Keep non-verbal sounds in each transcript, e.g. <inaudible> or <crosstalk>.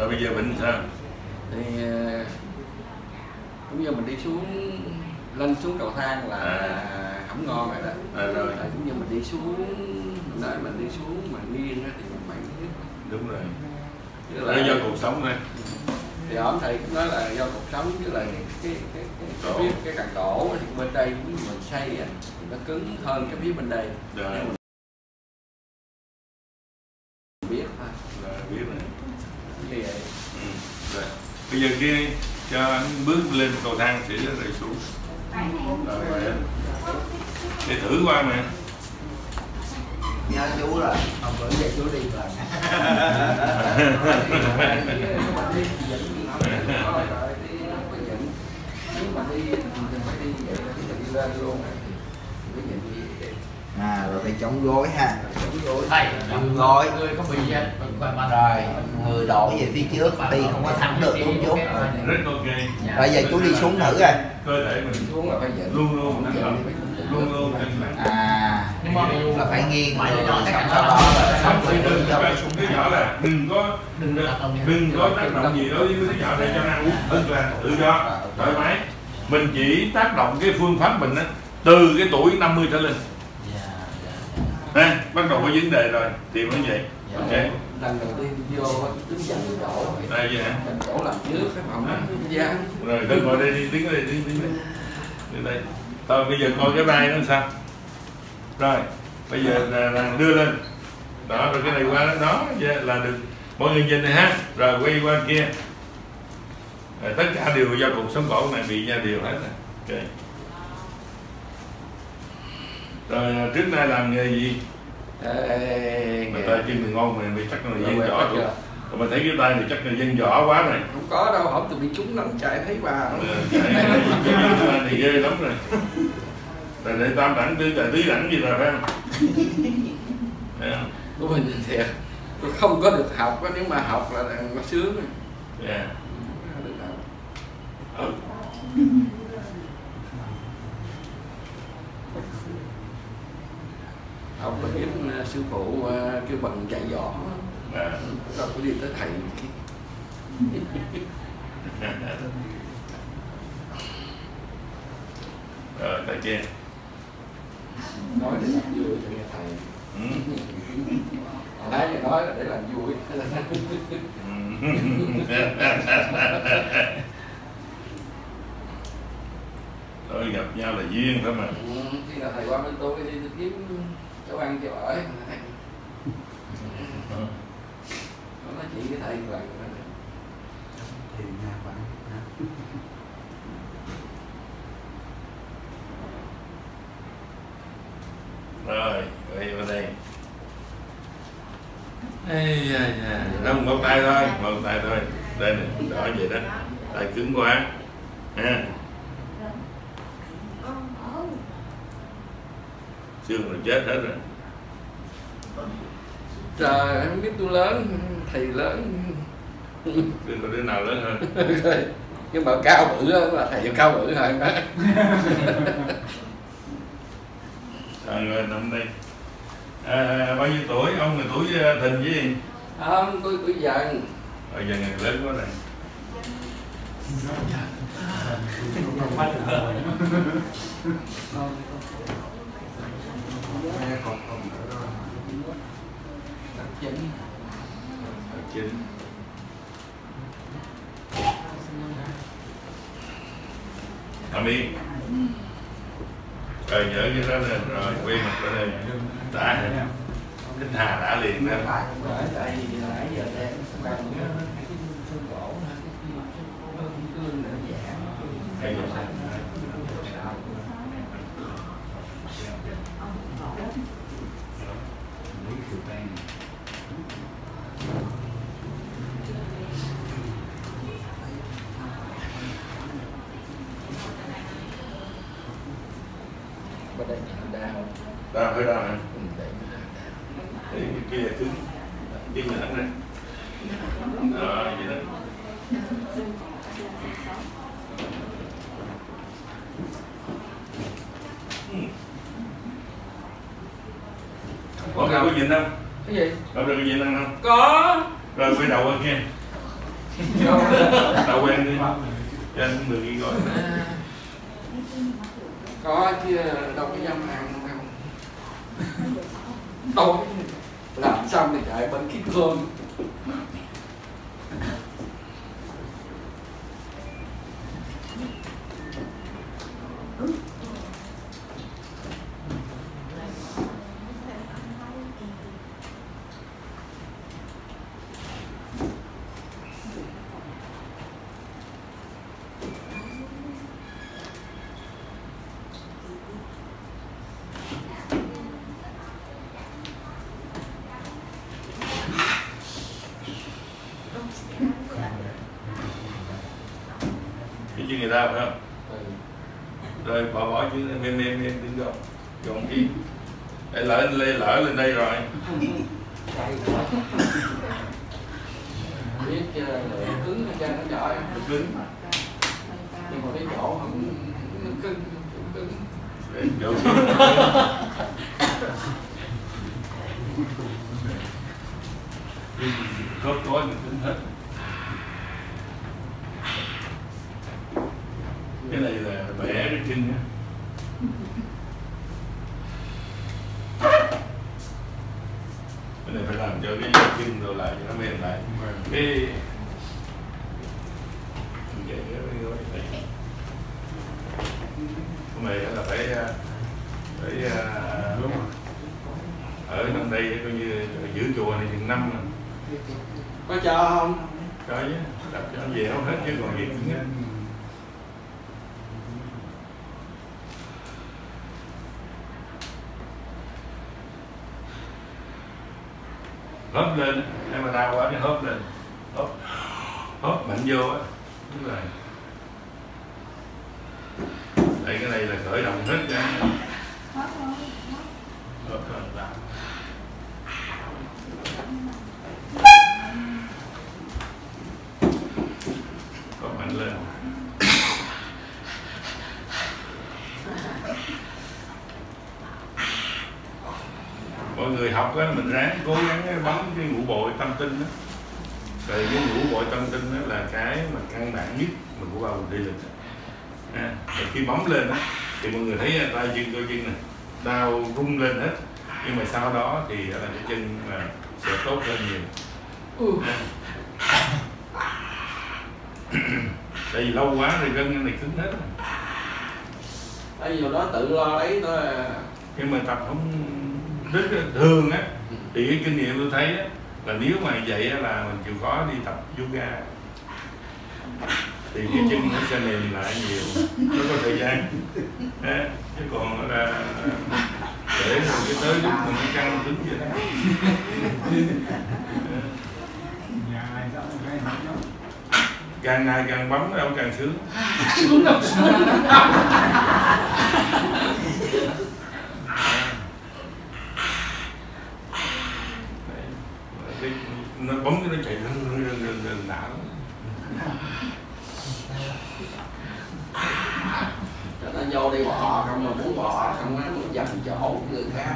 rồi bây giờ bệnh sao? Thì ờ, cũng như mình đi xuống lên xuống cầu thang là À. không ngon rồi đó. À, rồi. Tại cũng như mình đi xuống nơi mình đi xuống mà nghiêng á thì mình biết. Đúng rồi. Đó là do cuộc sống thôi. Thì ông thầy cũng nói là do cuộc sống với lại cái cái cái cái, cái, cái càng tổ thì bên đây mình xây á nó cứng hơn cái phía bên đây. Rồi Nhưng mình biết thôi rồi biết rồi như vậy ừ. rồi bây giờ kia đi, cho anh bước lên cầu thang rồi xuống rồi rồi á. để thử qua mà nhớ chú là hôm bữa giờ chú đi lần <laughs> à rồi phải chống gối ha thầy Chống gối người có bị mà rồi người đổi về phía trước đi không có thẳng được đúng chú rất ok bây giờ chú đi xuống thử rồi cơ thể mình xuống là phải dẫn luôn luôn cân bằng luôn luôn à nhưng mà là phải nghiêng chắn đó không xong đừng cho đứa nhỏ là đừng có đừng động có tác động gì đối với đứa nhỏ để cho nó ăn uống tức là tự do thoải mái mình chỉ tác động cái phương pháp mình á từ cái tuổi 50 trở lên Dạ, dạ, ha bắt đầu có vấn đề rồi thì mới vậy. Ok. Lần đầu tiên vô tính dẫn chỗ đây vậy hả? Dẫn chỗ làm trước cái phòng đó giá rồi cứ ngồi đây đi đứng đây đứng đứng đây đứng đây. Thôi bây giờ coi cái vai nó sao. Rồi bây giờ là, là đưa lên. Đó rồi cái này qua đó, đó dạ, là được. Mọi người nhìn này ha. Rồi quay qua kia. Rồi, tất cả đều do cuộc sống cổ này bị nha điều hết rồi ok rồi à, trước nay làm nghề gì mà tay chân mình ngon mà mày chắc là dân võ rồi mà thấy cái tay này chắc là dân võ quá rồi không có đâu không tôi bị trúng nắm chạy thấy bà Ờ, chạy thì ghê lắm rồi rồi để tam đẳng tứ tại tứ đẳng gì rồi phải không Thấy không của mình thiệt tôi không có được học nếu mà học là nó sướng rồi. yeah. Không được học. ừ. Học là biết uh, sư phụ uh, kêu bằng dạy dỗ à. rồi có đi tới thầy rồi tay kia. Nói để làm vui cho nghe thầy. Ừ. Hồi nãy giờ nói là để làm vui. <laughs> Thôi gặp nhau là duyên thôi mà. Ừ, khi nào thầy qua bên tôi đi tôi kiếm chỗ ăn chỗ ở nó nói chuyện với thầy lần thì nha bạn rồi quay vào đây. Ê, da, da. Đó, một tay thôi một tay thôi. Đây này đỏ vậy đó. Tay cứng quá. Ha xương rồi chết hết rồi. Trời em không biết tôi lớn thầy lớn. Có đứa nào lớn hơn? <laughs> Nhưng mà cao bự á, là thầy cao bự thôi rồi rồi nằm đây à, bao nhiêu tuổi? Ông là tuổi ờ, thìn với gì? Không tôi tôi dần. Rồi giờ ngày lớn quá rồi. Nghe <laughs> còn còn nữa rồi. Chính. Chính. Nằm yên Rồi nhớ cái đó lên Rồi quay mặt ra đây Đã Thích Hà đã liền đó Phải. Bởi tại vì nãy giờ đang bằng cái xương cổ nè, cái cương nữa dạ. Hay vậy? Bên đây nhận đau. Hơi đau hả? Thì cái kia là cứng Chân là thẳng này Đó vậy đó Ừ. Có được có nhìn không? Cái gì? Có được có nhìn không? Có. Rồi quay đầu qua kia tao quen đi cho anh cũng được ghi gọi có chứ đâu có dám ăn đâu làm sao mình chạy vẫn kít hơn cái chứ người ta phải không? Rồi bỏ bỏ chứ mềm mềm mềm đừng gọn gọn đi. Để lỡ lên lỡ lên đây rồi. Biết là cứng trên nó nó cứng. Nhưng mà cái chỗ không nó cứng cứng. Chỗ khớp gối mình cứng hết cái này là chân á cái này phải làm cho cái chân rồi lại cho nó mềm lại. Cái cái gối này. Cái này là phải à, phải à, ở trong đây coi như giữ chùa này chừng năm rồi. Có cho không? Cho chứ đập cho nó dẻo hết chứ còn gì cứng á hớp lên em mà đau quá thì hớp lên. Hớp. Hớp mạnh vô á đúng rồi. Đây cái này là khởi động hết cái hớp làm hớp mạnh lên mọi người học á mình ráng cố gắng bấm cái ngũ bội tâm tinh đó rồi cái ngũ bội tâm tinh đó là cái mà căn bản nhất mình của vào mình đi lịch à, rồi khi bấm lên á thì mọi người thấy tay chân đôi chân này đau rung lên hết nhưng mà sau đó thì là cái chân là sẽ tốt hơn nhiều ừ. tại vì lâu quá thì gân này cứng hết rồi. tại vì hồi đó tự lo lấy thôi à. nhưng mà tập không rất <laughs> thường á thì cái kinh nghiệm tôi thấy á, là nếu mà vậy á, là mình chịu khó đi tập yoga. Thì cái chân nó sẽ mềm lại nhiều nó có thời gian. Á, chứ còn là để rồi cái tới lúc mình nó căng cứng vậy đó. Càng ngày càng bấm đâu càng sướng <laughs> Đấy. nó bấm cái nó chạy rần rần rần rần rần não cho nó vô đi bò không mà muốn bò không nó muốn dành chỗ người khác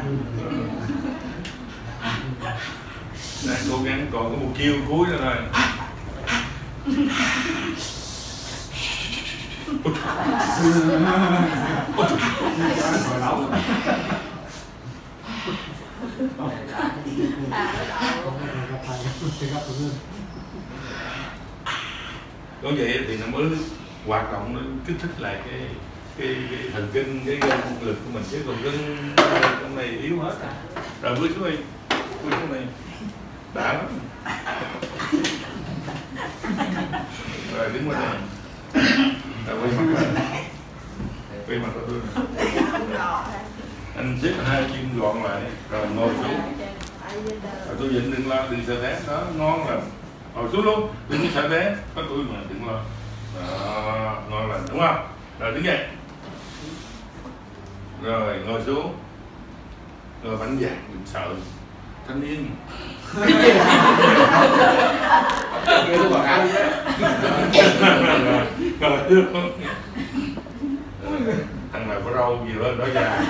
đang cố gắng còn có một chiêu cuối ra thôi có vậy thì nó mới hoạt động nó kích thích lại cái cái, cái thần kinh cái gân lực của mình. Chứ còn gân trong này yếu hết à. rồi bước xuống đi bước xuống này đã lắm rồi, đứng qua đây rồi quay mặt lại quay mặt lại tôi anh xếp hai chân gọn lại, rồi ngồi xuống. Rồi tôi dịnh đừng lo đừng sợ té đó, ngon lắm. Ngồi xuống luôn. Đừng có sợ té có tôi mà đừng lo đó, ngon lành, đúng không? Rồi, đứng dậy. Rồi, ngồi xuống. Rồi, bánh dạng đừng sợ thanh niên. Kêu tôi rồi rồi thằng nào có râu gì lên đó già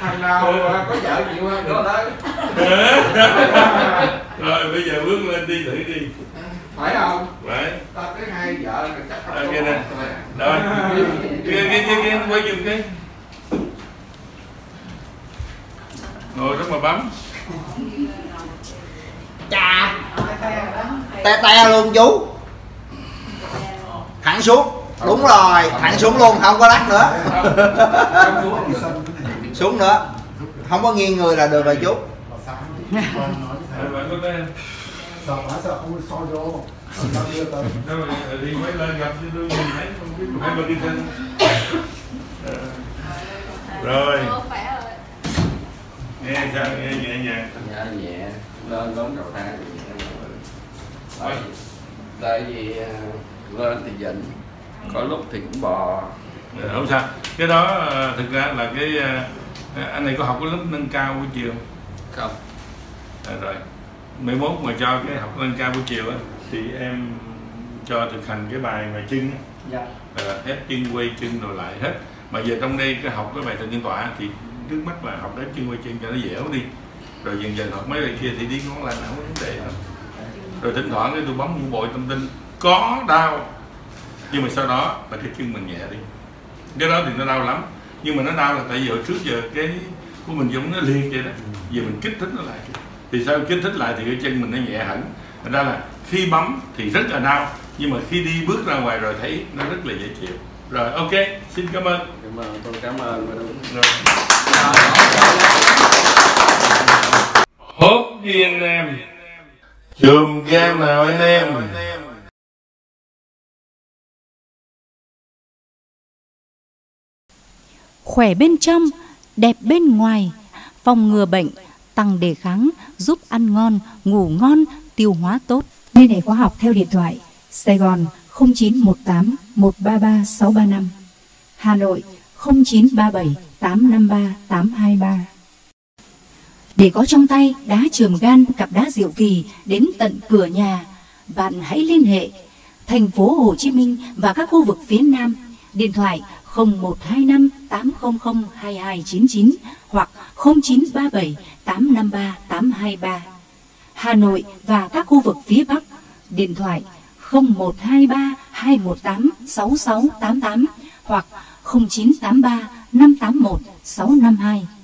thằng nào có vợ chịu hơn nữa đó rồi bây giờ bước lên đi thử đi. Phải không? Vậy ta cái hai vợ là chắc không à, nè một rồi. kia kia kia quay giùm cái ngồi rất mà bấm. Chà. Te te luôn chú. Thẳng xuống. Đúng rồi thẳng xuống luôn không có lắc nữa. Xuống nữa. Không có nghiêng người là được rồi chú. Rồi, nghe sao? Nghe nhẹ nhàng Dạ nhẹ. Lên lớn đầu thang thì nhẹ tại, tại vì à, lên thì dịnh có lúc thì cũng bò. Ờ, không sao. Cái đó ờ, thực ra là cái ờ, anh này có học cái lớp nâng cao buổi chiều. Không. À, rồi. Mấy mốt mà cho cái học nâng cao buổi chiều á thì em cho thực hành cái bài mà chân á. Dạ. Ờ, hết chân quay chân rồi lại hết. Mà giờ trong đây cái học cái bài thần nhân tọa thì trước mắt là học đến chân quay chân cho nó dẻo đi. Rồi dần dần học mấy bài kia thì đi ngón lành không có vấn đề đâu rồi thỉnh thoảng cái tôi bấm mua bội tâm tinh. Có đau, nhưng mà sau đó là cái chân mình nhẹ đi. Cái đó thì nó đau lắm. Nhưng mà nó đau là tại vì hồi trước giờ cái của mình giống nó liệt vậy đó. Giờ mình kích thích nó lại. Thì sau kích thích lại thì cái chân mình nó nhẹ hẳn. Thành ra là khi bấm thì rất là đau, nhưng mà khi đi bước ra ngoài rồi thấy nó rất là dễ chịu rồi ok xin cảm ơn. Cảm ơn tôi cảm ơn rồi. hốt đi anh em. Chùm game nào anh em? Khỏe bên trong, đẹp bên ngoài, phòng ngừa bệnh, tăng đề kháng, giúp ăn ngon, ngủ ngon, tiêu hóa tốt. Liên hệ khóa học theo điện thoại. Sài Gòn 0918 133 635 Hà Nội 0937 853 823 Để có trong tay đá trường gan cặp đá diệu kỳ đến tận cửa nhà, bạn hãy liên hệ thành phố Hồ Chí Minh và các khu vực phía Nam. Điện thoại 0125 800 2299 hoặc 0937 853 823. Hà Nội và các khu vực phía Bắc. Điện thoại 0937 0123 218 6688 hoặc 0983 581 652.